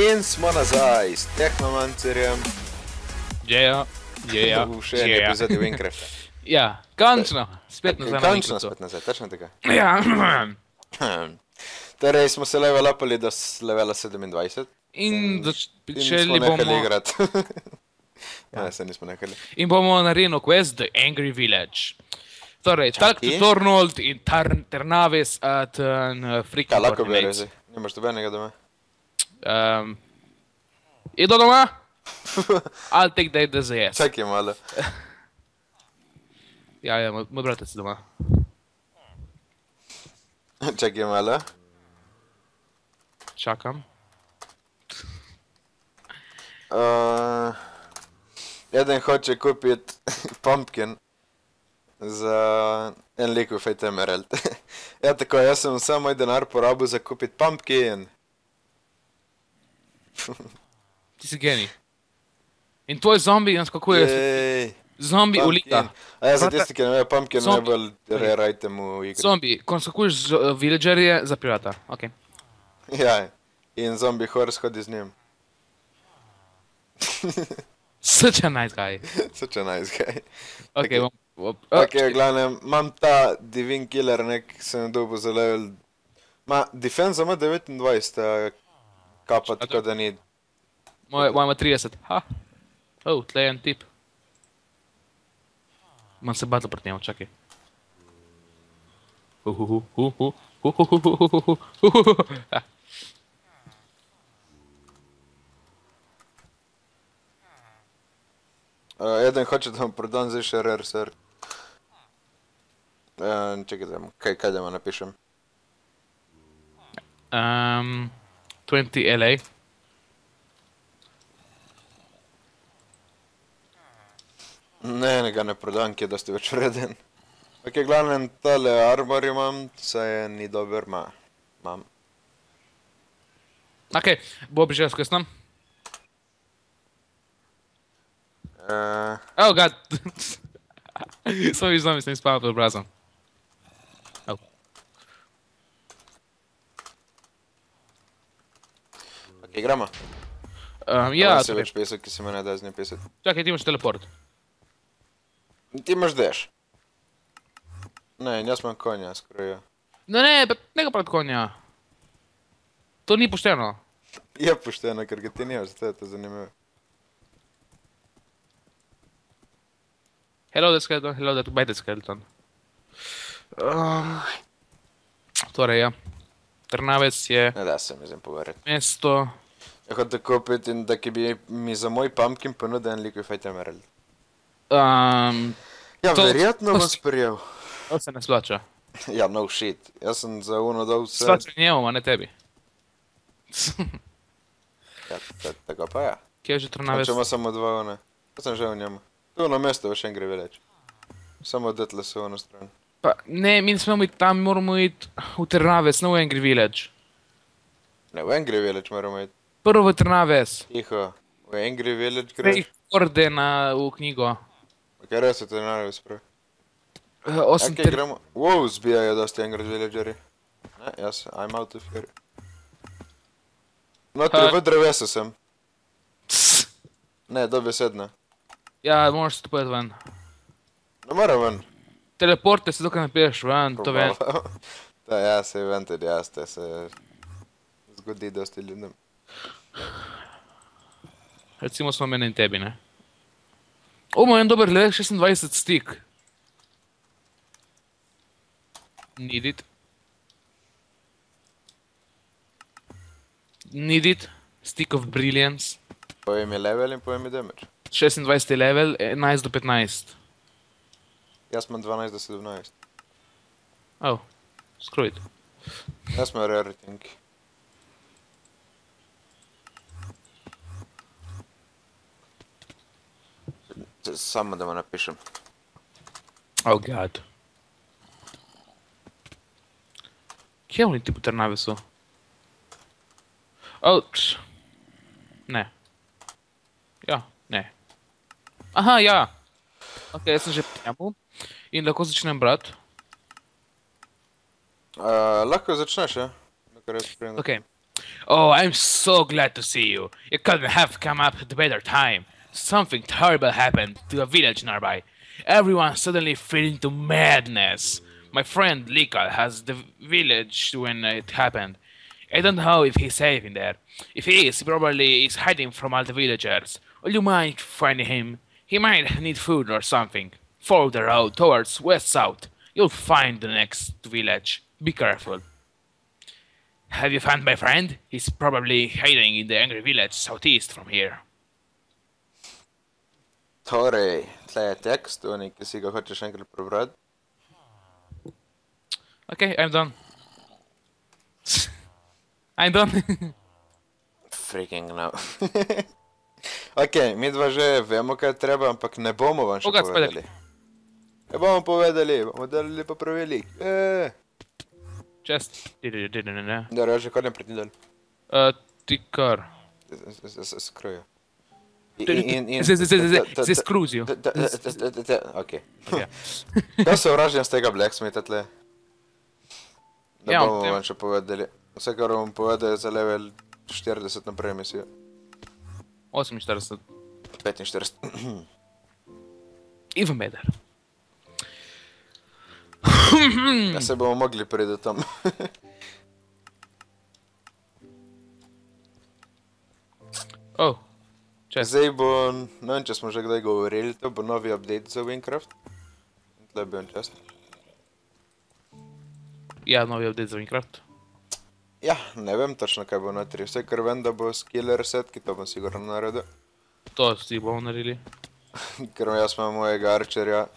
In smo nazaj s Tehnomancerjem. Jeja, jeja, v še eni jeja. epizodi Minecrafta. Ja, končno, spet nazaj na Končno igrico. spet nazaj, točno tako. Ja, Torej smo se level upali do levela 27. in zač- In začeli smo nehali bomo, igrati. ja, se nismo nehali. in bomo naredili quest The Angry Village. Torej, Talk to Čakaj. Tornold in Ternavis at uh, freaking Kaj, lahko bi coordinates. rezi. Nimaš dobenega doma. Um, Ido doma? I'll take that as a yes. Čakaj malo. Ja, ja, moj, moj bratec doma. Čakaj malo. Čakam. Uh, eden hoče kupiti pumpkin za en liquid emerald. ja, tako, jaz sem vse moj denar porabil za kupiti pumpkin. Ti si genij. In tvoj zombi naskakuje, Jej, zombi ulita. A ja, za tisti, ki ne vejo, pumpkin je najbolj rare item v igri. Zombi, ko naskakuješ z uh, villagerje za pirata. Ok. Ja, in zombi horse hodi z njim. Such a nice guy. Such a nice guy. Ok, Ok. bom. bom Ok, v glavnem, imam ta divin killer, nek sem dobil za level. Ma, defense ima 29, Kapat ko da nije... Moje, moje ima 30. Ha! Oh, tle je jedan tip. Man se batla proti njemu, čakaj. Jedan hoće da vam prodam za više rare sir. Čekaj da vam, kaj, kaj da vam napišem? Um, 20 LA. Ne, ne ga ne prodam, ki je dosti več vreden. Ok, glavnem, tale armor imam, saj ni dober, ma. Mam. Ok, bo bi že skresno. Uh, Oh, god. Samo viš zombi, sem spavil pred obrazom. Ok, gremo. Um, Ja, ja, se torej, več pesek, ki se me ne da z njim pisati. čakaj, ti imaš teleport. Ti imaš deš. Ne, jaz imam konja, skoraj. No ne, pa ne ga prav konja. To ni pošteno. Je pošteno, ker ga ti nimaš, zato je to zanimivo. Hello there, skeleton, hello there, bite skeleton. Um, torej, ja. Trnavec je Ne da se mi zdaj poverjati. mesto. Ja, hotel kupiti in da ki bi mi za moj pumpkin ponudil en liquid emerald. Um, Ja, To- verjetno to bom s- sprejel. to se ne splača. Ja, no shit. Jaz sem za uno dal vse. Splača njemu, a ne tebi. Ja, ta- tako pa ja. Kje je že trnavec? Če ima samo dva one. Jaz sem že v njemu. Tu na mesto še en gre več. Samo detle se v ono stran. Pa, ne, mi ne smemo iti tam, moramo iti v Trnavec, ne v Angry Village. Ne, v Angry Village moramo iti. Prvo v Trnavec. Tiho. V Angry Village Prej greš. korde na, v knjigo. Kaj res je to naravno sprav? Uh, osem Ok, ter... gremo. Wow, zbijajo dosti Angry Villageri. Ne, jaz, I'm out of here. Notri Ha. v drevesu sem. Ne, dobesedno. Ja, moraš se povedati ven. Ne morem ven. Teleporte se dokaj napiješ ven, to vem. Da, ja, se vem tudi jaz, te se zgodi dosti ljudem. Recimo smo meni in tebi, ne? O, moj en dober level 26 stik. Need it. Need it. Stick of Brilliance. Povej mi level in povej mi damage. 26 level, 11 do 15. Jaz imam 12 do 17. Oh, screw it. Jaz imam rare thing. Samo da mu napišem. Oh god. Kje oni ti po Trnavesu? Oh, pš. Ne. Ja, ne. Aha, ja. Ok, jaz sem že njemu. In lahko začnem brati. Uh, lahko začneš, ja? Dokler jaz spremljam. Ok. Oh, I'm so glad to see you. You couldn't have come up at a better time. Something terrible happened to a village nearby. Everyone suddenly fell into madness. My friend Lika has the village when it happened. I don't know if he's safe in there. If he is, he probably is hiding from all the villagers. Will you mind finding him? He might need food or something. Follow the road towards west south. You'll find the next village. Be careful. Have you found my friend? He's probably hiding in the angry village southeast from here. Torej, tle je tekst, oni, ki si ga hočeš enkrat prebrati. Okay, I'm done. I'm done. Freaking no. ok, mi dva že vemo, kaj treba, ampak ne bomo vam še Oh, God, spider. Povedali. Ne bomo povedali, bomo delali pa pravilnik. E, Just. Uh, da, že kar ne prednidali. ticker. Se krojo. Se- se- se- se- skruzijo. Ok. Kaj se vražam z tega blacksmitha tle? Ne Ja, bomo vam še povedali. Vse, kar vam povedal, je za level 40 naprej misijo. 48. 45. Even better. Ja, se bomo mogli priti tam. Oh. Čez. Zdaj bo, ne vem, če smo že kdaj govorili, to bo novi update za Minecraft. Tle bi on čas. Ja, novi update za Minecraft. Ja, ne vem točno, kaj bo notri. Vse, kar vem, da bo skill reset, ki to bom sigurno naredil. To si bomo naredili. Ker jaz imam mojega arčerja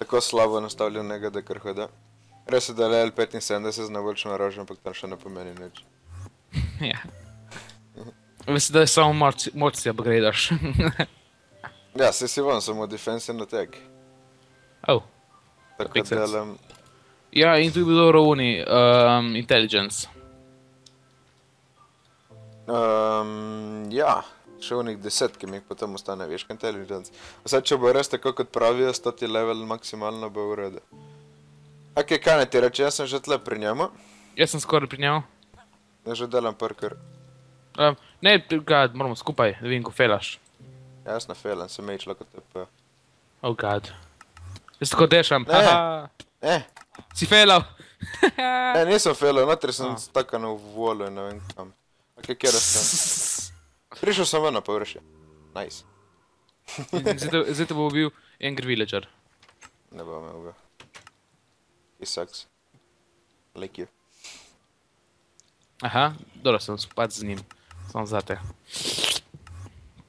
tako slabo nastavljenega, da kar hoda. Res je, da je L75 z najboljšim orožjem, ampak to še ne pomeni nič. ja. Mislim, da je samo moč, moč si upgradaš. Ja, se si vam samo defense in attack. oh. Tako sense. delam. Ja, in tu je bilo rovni um, intelligence. Um, ja, še unih deset, ki mi jih potem ostane, veš, intelligence. Vse, če bo res tako, kot pravijo, stoti level maksimalno bo v redu. Ok, kaj ne ti reče, jaz sem že tle pri njemu, Jaz sem skoraj pri njemu. jaz že delam parkour. Um, ne, god, moramo skupaj, da vidim, ko felaš. Jaz na failen, sem meč lahko TP. Oh god. Jaz tako dešam. Ne. Haha. Eh, Si felal. ne, nisem failen, notri sem A. stakan v volo in ne vem kam. Ok, kjer sem? Prišel sem ven na površje. Nice. Zdaj, zdaj te bo bil Angry Villager. Ne bom me ubil. He sucks. Like you. Aha, dobro sem spad z njim. Samo zate.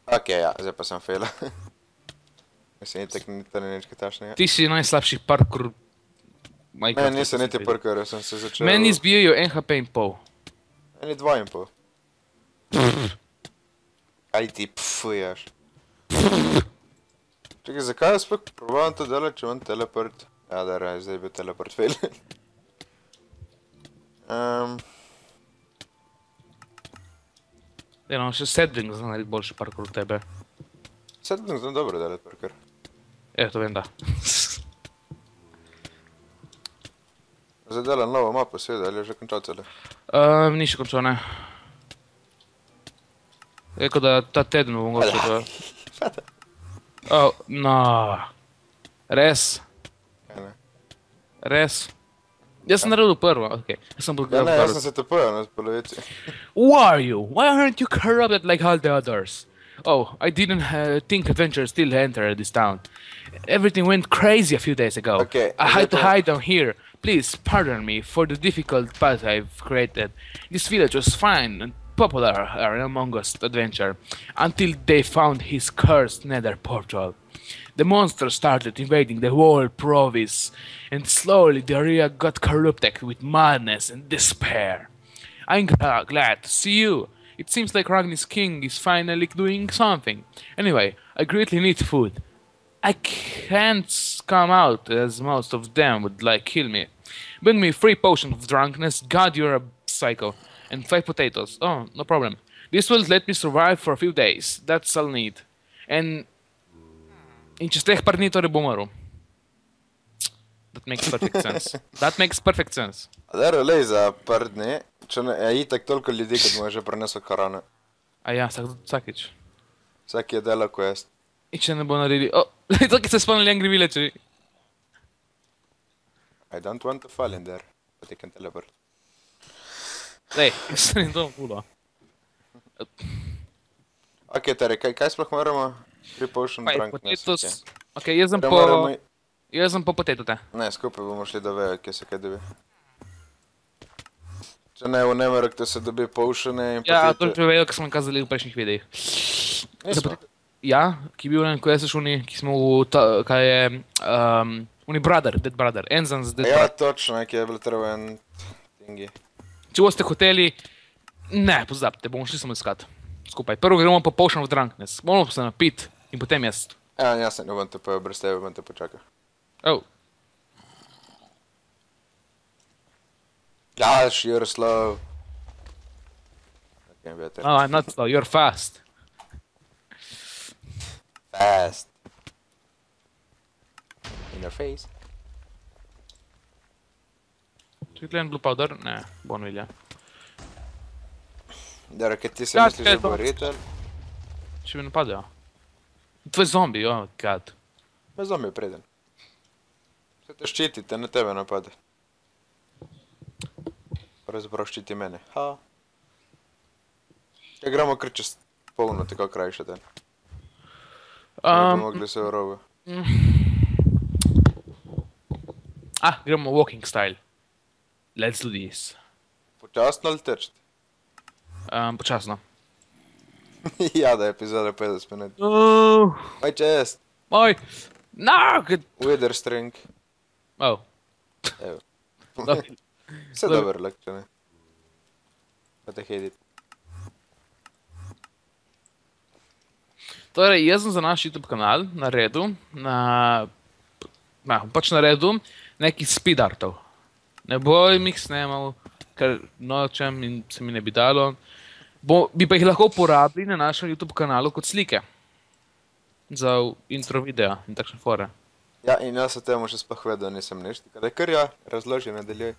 Ok, ja, zdaj pa sem failen. Mislim, itak ni to ni nič kaj tašnega. Ti si najslabši parkour. Ne, nisem sem niti parkour, sem se začel... Meni izbijajo en HP in pol. Meni dva in pol. Kaj ti pfujaš? Čakaj, zakaj jaz sploh probavam to delati, če imam teleport? Ja, da, rej, zdaj je bil teleport fail. um, Ja, no, še Sedling zna narediti boljši parkour od tebe. sedem znam dobro delati parkour. Ja, to vem, da. Zdaj delam novo mapo, seveda, ali je že končal cele. Um, ni še končal, ne. Rekel, da ta teden bom mogoče to. Oh, no. Res? Res. Jaz sem naredil prvo, ok. Jaz sem bil Ja, ne, jaz sem se polovici. Who are you? Why aren't you corrupted like all the others? Oh, I didn't uh, think adventure still entered this town. Everything went crazy a few days ago. Okay, I had to hide down here. Please pardon me for the difficult path I've created. This village was fine and popular uh, among us adventure until they found his cursed nether portal. The monsters started invading the whole province, and slowly the area got corrupted with madness and despair. I'm glad to see you. It seems like Ragni's king is finally doing something. Anyway, I greatly need food. I can't come out as most of them would like kill me. Bring me three potions of drunkenness, God you're a psycho, and five potatoes. Oh, no problem. This will let me survive for a few days. That's all I need. And in čez teh par dni torej bom umrl. That makes perfect sense. That makes perfect sense. Dero, lej za par dni, če ne, je itak toliko ljudi, kot mu je že prenesel korona. A ja, vsak, vsakič. Vsak je delo quest. In če ne bo naredili... Oh, to, ki ste spomnili Angry Village. I don't want to fall in there, but I can teleport. Lej, se ni to pulo. Ok, torej, kaj, kaj sploh moramo? Tri potion Kaj, drunkness, potatoes... ok. Ok, jaz sem po... moramo... Jaz sem po potetute. Ne, skupaj bomo šli do vejo, kje se kaj dobi. Če ne, v Nemerok te se dobi potione in Ja, to potete- že vejo, ki smo kazali v prejšnjih videih. Nismo. Ja, ki je bil QS šuni, ki smo v ta, kaj je, um, Uni Brother, Dead Brother, Enzans Dead Ja, Brother. točno, ki je bilo treba en tingi. Če boste hoteli, ne, pozabite, bomo šli samo iskat. Skupaj. Prvo gremo po Potion of Drunkness, moramo se napiti in potem jaz. Ja, jaz se ne bom te pa brez tebe, bom te počakal. Oh, Gosh, you're slow. Okay, better. no, I'm not slow, you're fast. Fast. In your face. Če gledam Blue Powder, ne, bo vilja. Dara, kaj ti se Ja, misliš, kaj da bo to? ritel? Če me napadajo. Tvoj zombi, oh god. Me zombi preden. Se te ščiti, te ne tebe napade. Pravzaprav ščiti mene. Ha. Ja, gremo kar čez polno, tako krajše ten. Um, ne bi mogli se v robu. ah, gremo walking style. Let's do this. Počasno ali teč? Um, počasno. ja, da je epizoda 50 minut. Oh, My chest. moj, no, good. Wither string. Oh, Evo. Vse Dobro. če ne. Pa te hejdit. Torej, jaz sem za naš YouTube kanal naredil, na, na, pač naredil neki speed artov. Ne bom jih snemal, ker nočem in se mi ne bi dalo. Bo, bi pa jih lahko uporabili na našem YouTube kanalu kot slike. Za intro videa in takšne fore. Ja, in jaz o tem še sploh vedel nisem nič, tako da kar ja, razloži, nadaljuj.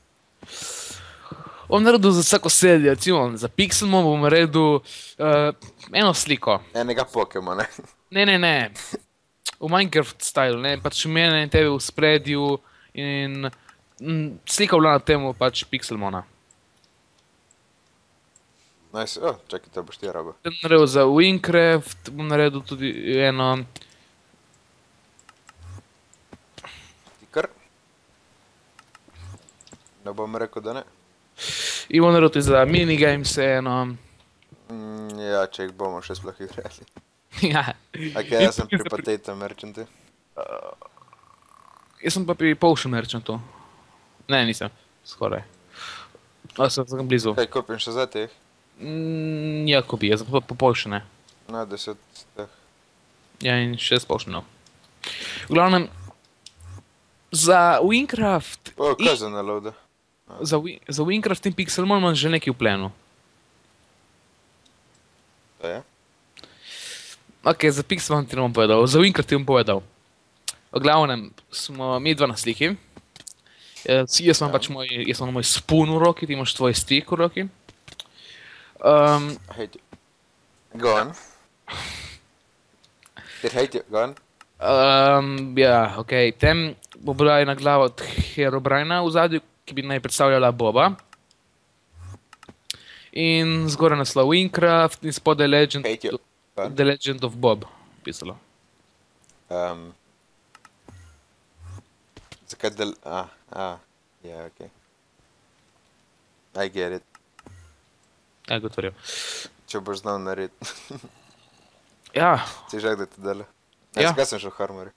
Bom naredil za vsako serijo, recimo za Pixelmo bom naredil uh, eno sliko. Enega Pokemona. Ne, ne, ne. V Minecraft stilu, ne, pač mene in tebe v spredju in mm, slika bila na temu pač Pixelmona. Nice. Oh, čakaj, to boš ti rabo. Bom naredil za Minecraft, bom naredil tudi eno, Ti kar? Ne bom rekel, da ne. in bom naredil tudi za minigames eno. Mm, ja, če jih bomo še sploh igrali. ja. Ok, jaz sem pri Potato Merchantu. Jaz sem pa pri Potion Merchantu. Ne, nisem, skoraj. A sem, sem blizu. Kaj kupim še za teh? Mm, ja, ko bi, jaz sem pa po Potione. Na deset teh. Ja, in šest Potionov. V glavnem, za Minecraft O, in- kaj za naloada? Za, Wi- za Minecraft in Pixelmon imam že nekaj v plenu. To je? Ok, za Pixelmon ti bom povedal, za Minecraft ti bom povedal. V glavnem smo mi dva na sliki. Si- Jaz imam Ja. pač moj, jaz imam moj spoon v roki, ti imaš tvoj stick v roki. Um, I hate you. Go on. Did hate you, go on. um, ja, ok, tem bo bila ena glava od Herobrina v zadju, ki bi naj predstavljala Boba. In zgoraj naslov Minecraft in spodaj Legend, Hate you. Go. The Legend of Bob pisalo. Um, zakaj del... Ah, ah, yeah, okay. I get it. Ja, ga otvoril. Če boš znal narediti. Ja, Si že da ti dela. Ja. Ja. Zakaj sem šel v Harmori?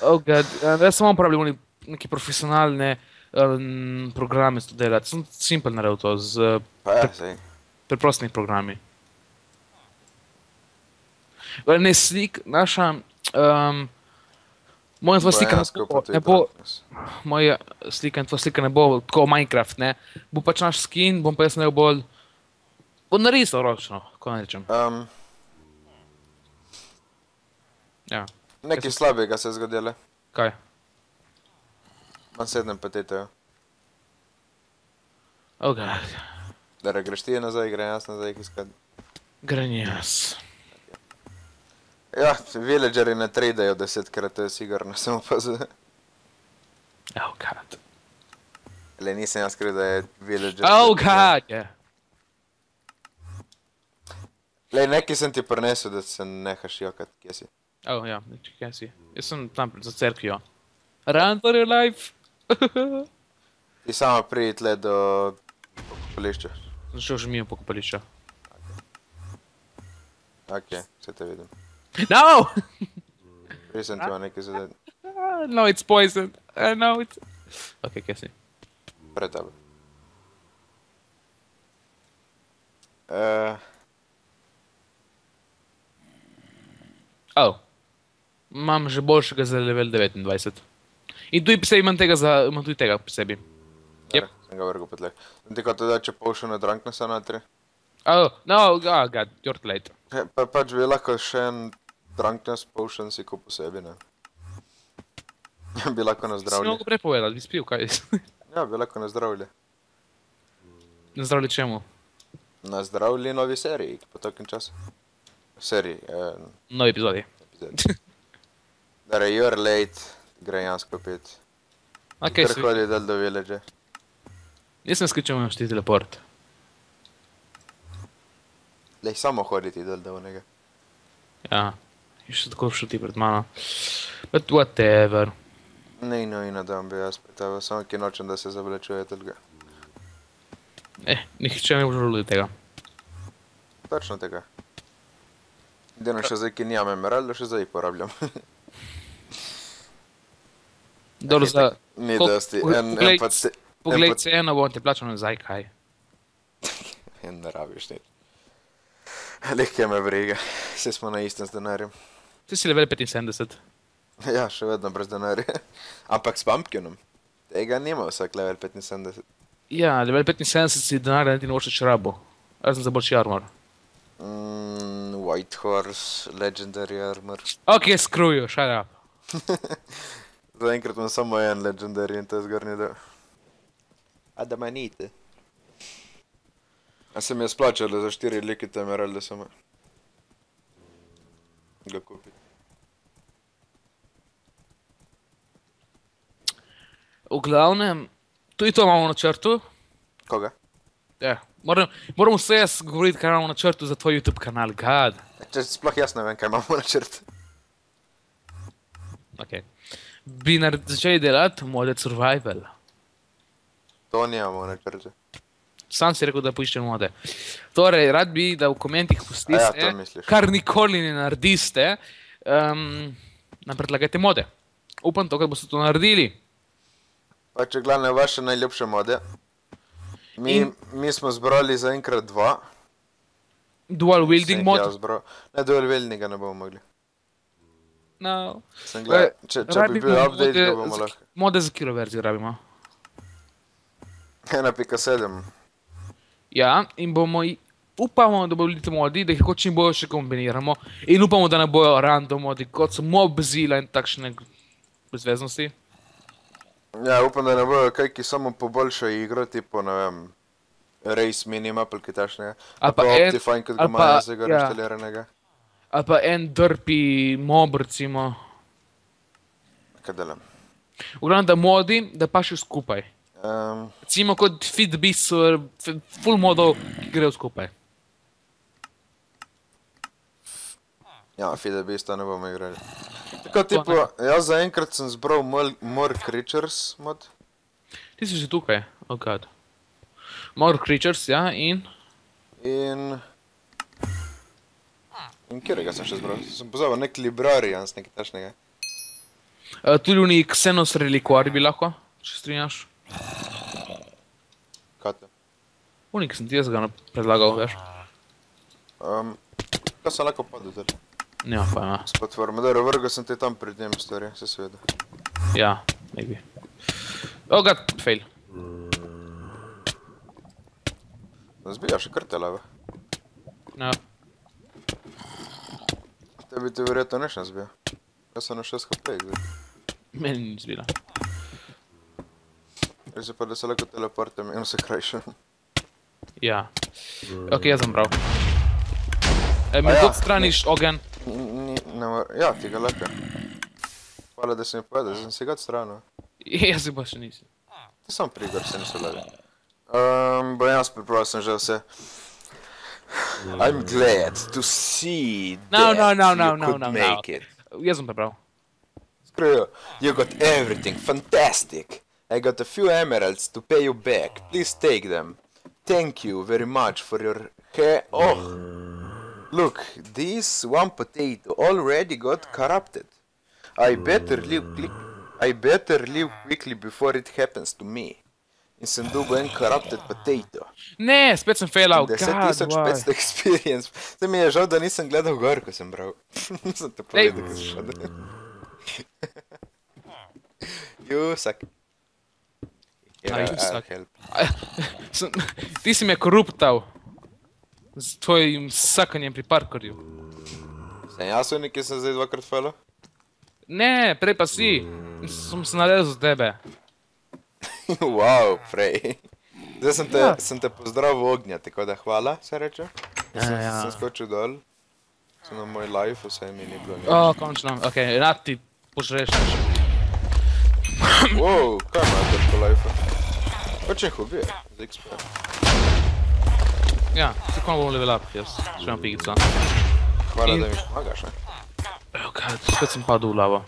oh god, ja, jaz samo uporabljam oni neke profesionalne um, programe delati. Sem simpel naredil to z Pa ja, sej. preprostimi programi. Ne slik, naša, um, moja tvoja slika ne bo, ne bo, moja slika in tvoja slika ne bo tako Minecraft, ne, bo pač naš skin, bom pa jaz naredil bolj, bo narisal ročno, ko rečem. Um, Ja, nekaj slabega se je zgodilo. kaj? Imam sedem patetov. Oh god. Da greš ti nazaj, grem jaz nazaj iskat. Grem jaz. Ja, villageri ne tradejo desetkrat, to je sigurno, sem opazil. Oh god. Le nisem jaz kriv, da je villager. Oh god, ja. Le nekaj sem ti prinesel, da se nehaš jokat, kje si. Oh ja, čekaj si. Jaz sem tam za cerkvijo. Run for your life. Ti samo pridi tle do pokopališča. Sem šel že mimo pokopališča. Ok, vse te vidim. No! Prej sem ti imel nekaj zadeti. Ah, no, it's poisoned. I know it's... Ok, kje si? Pred tabo. Uh, Oh. Imam že boljšega za level 29. In tu pri sebi imam tega za... imam tudi tega pri sebi. Yep. sem ga vrgel potlek. Sem ti kot da, če pošel na drunkness notri. Oh, no, oh god, you're too late. Ja, Pa pač bi lahko še en drunkness potion si kupil sebi, ne. bi lahko na Si mi zdravlje. mogo prej povedati, bi spil, kaj Ja, bi lahko na zdravlje. Na zdravlje čemu? Na zdravlje novi seriji, po takem času. Seriji, eh, Novi epizodi. epizodi. Dare, you're late, jaz kupit. Ok, Kar se hodi dal do village. Jaz sem skričal, imaš ti teleport. Lej, samo hoditi dal do onega. Ja. Je še tako šel ti pred mano. But whatever. Ne, no, in da bi jaz pretavil, samo ki nočem, da se zavlečuje tega. Eh, nihče ne bo želel tega. Točno tega. Edino še zdaj, ki nimam emeralda, še zdaj porabljam. Dobro, za... Ni dosti, en, en poglej, pa se... Poglej, pa- ceno bom ti plačal nazaj, kaj. En ne rabiš nič. Lehke me briga, vsi smo na istem z denarjem. Ti si level 75. Ja, še vedno brez denarja. Ampak s pumpkinom. Tega nima vsak level 75. Ja, level 75 si denarja niti ne boš več rabo. Razen za boljši armor. Mm, White Horse, Legendary Armor. Ok, screw you, shut up. Zaenkrat imam samo en Legendary in to je zgornji del. Adamanite. A se mi je splačalo za štiri likite emeralde samo. Ga kupiti. V glavnem, tudi to imamo na črtu. Koga? Ja, moram, moram vse jaz govoriti, kaj imamo na črtu za tvoj YouTube kanal, gad. Če sploh jaz ne vem, kaj imamo na črt. Ok. Bi nared, začeli delati Moded Survival. To nimamo na črtu. Sam si rekel, da poiščem mode. Torej, rad bi, da v komentih pustite, A ja, kar nikoli ne narediste, um, nam predlagajte mode. Upam to, da boste to naredili. Pa če glavne vaše najljubše mode. Mi, In- mi smo zbrali zaenkrat dva. Dual wielding jih mod. jaz zbral. Ne, dual wieldinga ne bomo mogli. No. Sem gled, če, če bi bil update, mode ga bomo za- lahko. Mode za kilo verzijo rabimo. 1.7. Ja, in bomo, i- upamo, da bodo ti modi, da jih kot čim boljše kombiniramo. In upamo, da ne bojo random modi, kot so mobzila in takšne brezveznosti. Ja, upam, da ne bojo kaj, ki samo poboljšajo igro, tipo, ne vem, Race Minimap ali kaj takšnega. Ali Pa Optifine, kot ga imajo zdaj gor ja. inštaliranega. Ali pa en drpi mob, recimo. Kaj delam? V glavnem, da modi, da pa še skupaj. Um, Recimo kot Fitbis, uh, f- full modov, ki grejo skupaj. Ja, Fide Beasta ne bomo igrali. Tako, tipo, jaz zaenkrat sem zbral More Creatures mod. Ti si že tukaj, oh god. More creatures, ja, in. In... In kjerega sem še zbral? Sem pozabil, nek Librarians, nekaj takšnega. Uh, tudi oni Xenos relikvari bi lahko, če strinjaš. Kaj to? Unik sem ti jaz ga predlagal, veš. Um, kaj sem lahko padel zdaj? Nima pojma. S platforme, dobro, vrgel sem te tam pred njim stvari, se seveda. Ja, maybe. Oh god, fail. Zbija še kar te lave. Ja. Tebi ti verjetno neš ne zbija. Jaz sem na 6 HP zdaj. Meni ni zbila. Res je pa, da se lahko teleportam in se krajšam. Ja. Ok, jaz sem prav. E, mi A ja, ja, odstraniš ogen? Ni, ne mor... Ja, ti ga lahko. Hvala, da si mi povedal, sem si ga odstranil. Jaz si pa še nisi. Ti sam prigor se niso lagi. Um, bo jaz pripravil sem že vse. I'm glad to see No, that no, no, no, you no, could no, no. make it. Jaz sem prav. Screw you. You got everything. Fantastic. I got a few emeralds to pay you back. Please take them. Thank you very much for your hair. Oh, look, this one potato already got corrupted. I better leave quick. I better leave quickly before it happens to me. In sem dobil en corrupted potato. Ne, spet sem failal. 10500 experience. Zdaj mi je žal, da nisem gledal gor, ko sem bral. sem te povedal, ko si šel. you suck. Here, I'll help. Sem, ti si me koruptal. Z tvojim sakanjem pri parkorju. Sem jaz unik, ki sem zdaj dvakrat falo? Ne, prej pa si. Sem se naredil za tebe. wow, prej. Zdaj sem te, Ja. sem te pozdravil v ognja, tako da hvala, se reče. Ja, sem, ja. sem skočil dol. Sem na moj life, vse mi ni bilo. O, končno. Ok, rad ti požreš. Wow, kaj ima to po life? Hočem jih ubije, z XP. Ja, tako bom level up, jaz. Še imam pigico. Hvala, In- da mi pomagaš, ne? Evo, kaj, spet sem padel v lavo.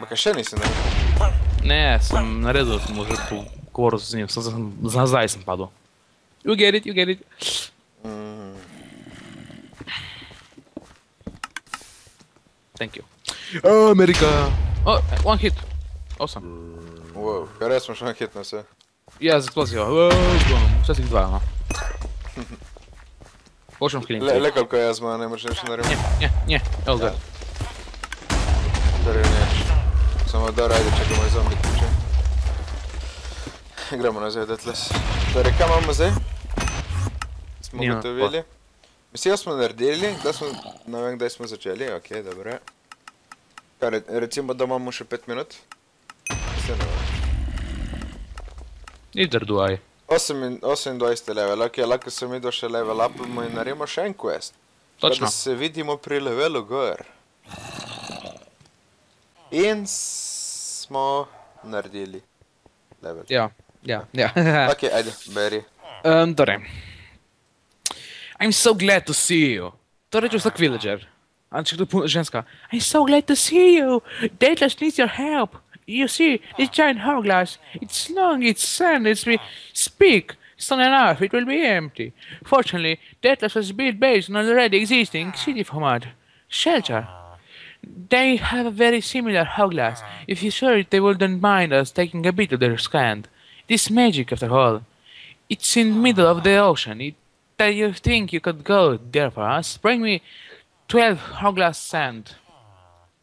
Ma kaj še nisi naredil? Ne, sem naredil, sem že pogovoril z njim, sem, sem, nazaj sem padel. You get it, you get it. Mm, Thank you. Oh, Amerika! Oh, one hit. Awesome. Wow, kaj res smo še na vse. Ja, z eksplozijo. Oh, bom. Včasih dva, no. Počnem Le, healing. le koliko jaz ima, ne moreš nič Nie, narediti. nie, nie. Oh god. Torej nič. Samo da rajde, čakamo zombi kliče. Gremo nazaj, detles. Torej, kaj imamo zdaj? Smo gotovili. Mislim, smo naredili, da smo, ne vem, kdaj smo začeli, ok, dobro. Kaj, re- recimo, da imamo še 5 minut? Mislim, ne vem. Neither do I. 8 28 level, ok, lahko se mi do še level upamo in naredimo še en quest. Točno. Da se vidimo pri levelu gor. In smo naredili level. Ja, ja, ja. Ok, ajde, beri. um, torej. I'm so glad to see you. To reče vsak villager. A če kdo pu- ženska. I'm so glad to see you. Dateless needs your help. You see, this giant hourglass, it's long, it's sand, it's me. Speak. Soon enough, it will be empty. Fortunately, Dateless was built based on already existing city format. Shelter. They have a very similar hourglass. If you saw it, they wouldn't mind us taking a bit of their scan. This magic, after all. It's in the middle of the ocean. It, that you think you could go there for us? Bring me 12 hourglass sand.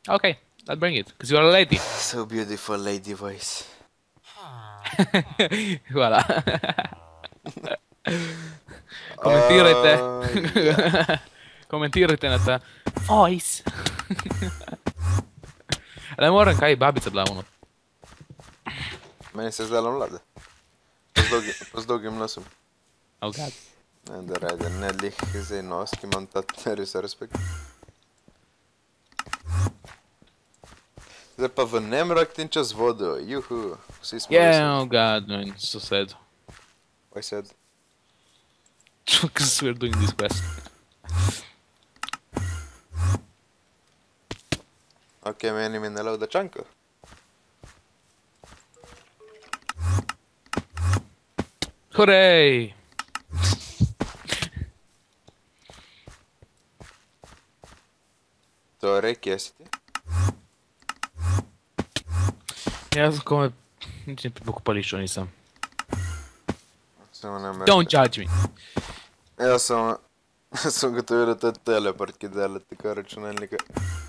Okay, I'll bring it, because you're a lady. So beautiful lady voice. voilà. Komentirajte. Uh, Komentirajte na ta voice. ne morem, kaj babica bila ono. Meni se je zdelo mlade. Pa z dolgim nosom. Oh god. Ne, da rajde, ne lih zdaj nos, ki imam ta res respekt. Zdaj pa nemrak vodo, juhu, vsi smo Yeah, oh god, man, so sad. Why said? Because we're doing this quest. Ok, meni mi ne lauda čanko. Hooray! Torej, kje si ti? Jaz sem kome... Nič ne pokopališču nisem. Samo ne Don't judge me. Jaz sem, sem gotovil, da to je teleport, ki dela tako računalnika.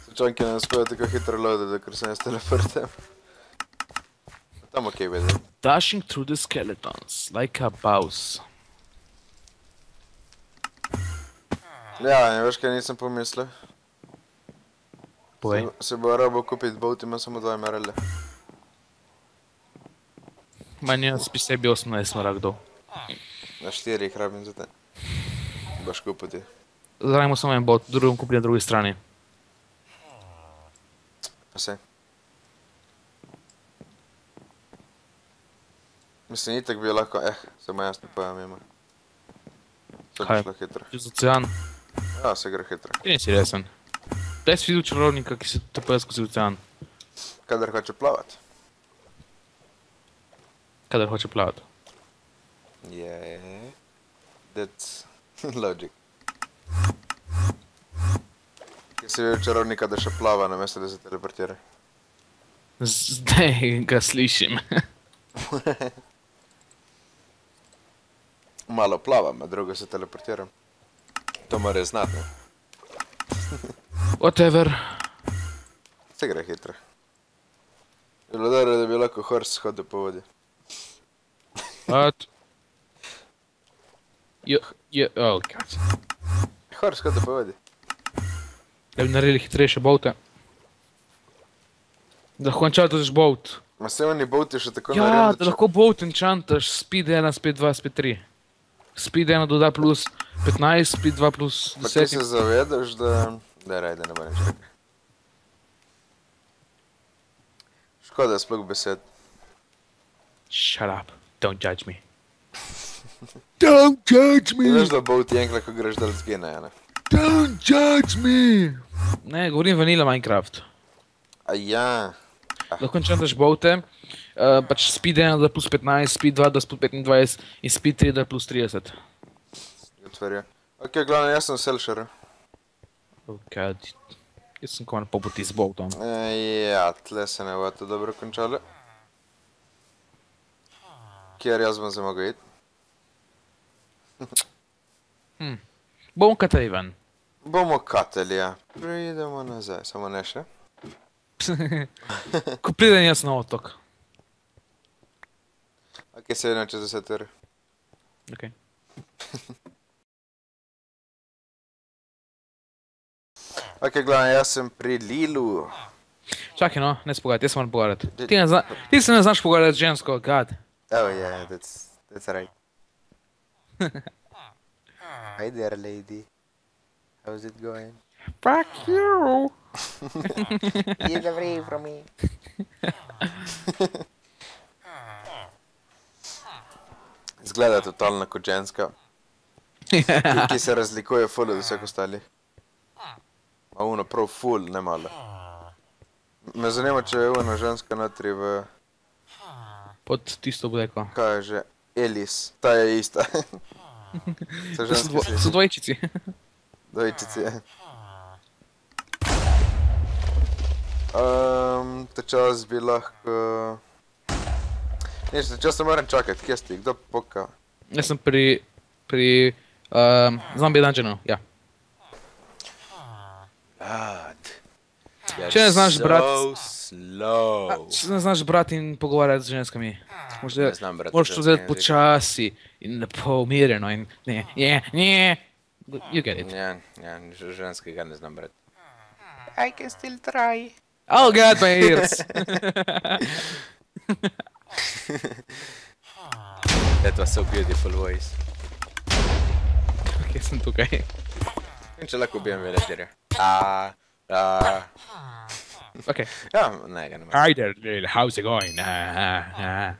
Se čanki ne uspejo tako hitro loadati, ker sem jaz teleportem. Tam ok, vedi. Dashing through the skeletons, like a boss. Ja, in veš kaj nisem pomislil? Povej. Se, se bo rabo kupiti boat, ima samo dva emeralda. Ма ние списе бил съм на Есмарагдол. На 4 храбницата. Баш купите. Заради съм един бот, другом купи на други страни. Се. Mislim, itak bi lahko, eh, samo jaz ne pojem ima. To bi šlo hitro. Čez ocean. Ja, se gre hitro. Ti nisi resen. Daj si videl čarovnika, ki se tepe skozi ocean. Kadar hoče plavati. Kadar hoče plavati. Yeah. That's logic. Kje si videl čarovnika, da še plava, namesto da se teleportira? Zdaj ga slišim. Malo plavam, a drugo se teleportiram. To mora znati, ne? Whatever. Se gre hitro. Bilo dobro, da bi lahko horse hodil po vodi. What? Jo, jo, oh god. Horse hodil po vodi. Da bi naredili hitrejše bote. Da lahko enchantaš boat. Ma se oni bouti še tako Ja, narejeni, da lahko boat enchantaš, speed 1, speed 2, speed 3. Speed 1 doda plus 15, speed 2 plus Pa ti se 10. zavedaš, da... Da, raj, da ne nič rekel. Škoda sploh besed. Shut up, don't judge me. Don't judge Ti veš, da bout enkrat, ko greš dol zgine, ja, ne? Don't judge me! Ne, govorim vanila Minecraft. A ja. Lahko enchantaš bote, uh, pač speed 1 da plus 15, speed 2 da plus 25 in speed 3 da plus 30. Otvorja. Ok, glavno, jaz sem selšer. Oh god. Jaz sem komaj poputi z botom. E, ja, tle se ne bo to dobro končalo. Kjer jaz bom se mogel iti? Bom kataj ven. Bomo kateli, ja. Pridemo nazaj, samo ne še. Ko pridem jaz na otok. Ok, se vidimo čez 10 ur. Okay. Ok, glavno, jaz sem pri Lilu. Čakaj no, ne pogajati, jaz se moram pogovarjati. Ti, zna, ti se ne znaš pogovarjati z žensko, god. Oh yeah, that's that's right. Hi there, lady. How's it going? Fuck you! Get away from me. Zgleda totalno kot ženska, ki, ki se razlikuje ful od vseh ostalih. Ma uno prav ful, ne malo. Me zanima, če je uno ženska notri v, Pod tisto bodeko. kaj je že, Elis, ta je ista. so So, ženske dvo, so dvojčici. dvojčici. je. Um, ta čas bi lahko... Nič, ta čas ne morem čakati, kje si, kdo poka? Jaz sem pri, pri um, zombie dungeonu, ja. God. Če ne znaš brati- So slow. Če ne znaš brati in pogovarjati z ženskami, moraš, brati to vzeti počasi in lepo umirjeno in ne, ne, ne. You get it. Ja, ja, ženskega ne znam brati. I can still try. Oh god, my ears! That was so beautiful voice. ok, sem tukaj. In če lahko ubijem villagerja. A, a, Ok. ja, ne, ga ne morem. Hi there, how's it going? Ah, ah, ah.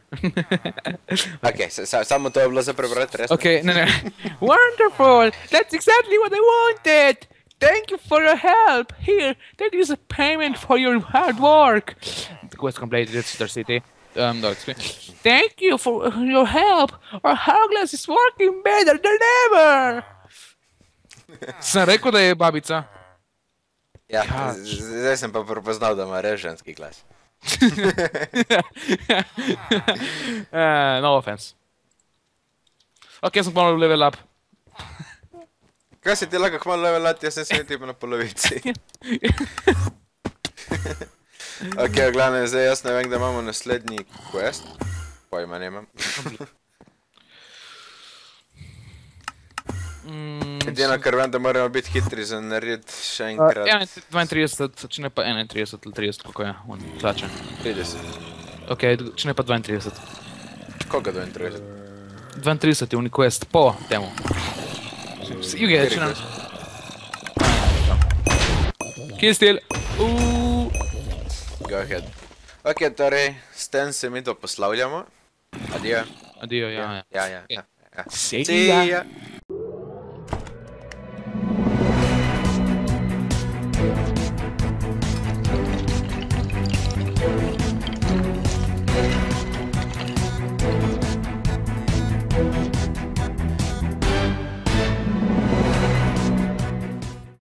Ok, sa, sa, samo to je bilo za prebrati, okay, no, no. Wonderful! That's exactly what I wanted! Thank you for your help! Here, take this a payment for your hard work! The quest completed Star City. Um, no. Thank you for your help! Our hourglass is working better than ever! Sem rekel, da je babica. Ja, Ja. zdaj sem pa prepoznal, da ima res ženski glas. uh, no offense. Ok, sem ponovno level up. Kaj si ti lahko hmalo levelati, jaz sem se niti na polovici. ok, v glavnem, zdaj jaz ne vem, da imamo naslednji quest. Pojma nemam. Mm, Edino, kar vem, da moramo biti hitri za narediti še Uh, enkrat 32, če ne pa 31 ali 30, kako je, on tlače. 30. Ok, če ne pa 32. Koga 32? 32 je Uniquest po temu. Juge, če nam... Kill steal. Uuuu. Go ahead. Ok, torej, s tem se mi to poslavljamo. Adijo. Adijo, ja, ja. Ja, ja, ja. ja. Ya. ya.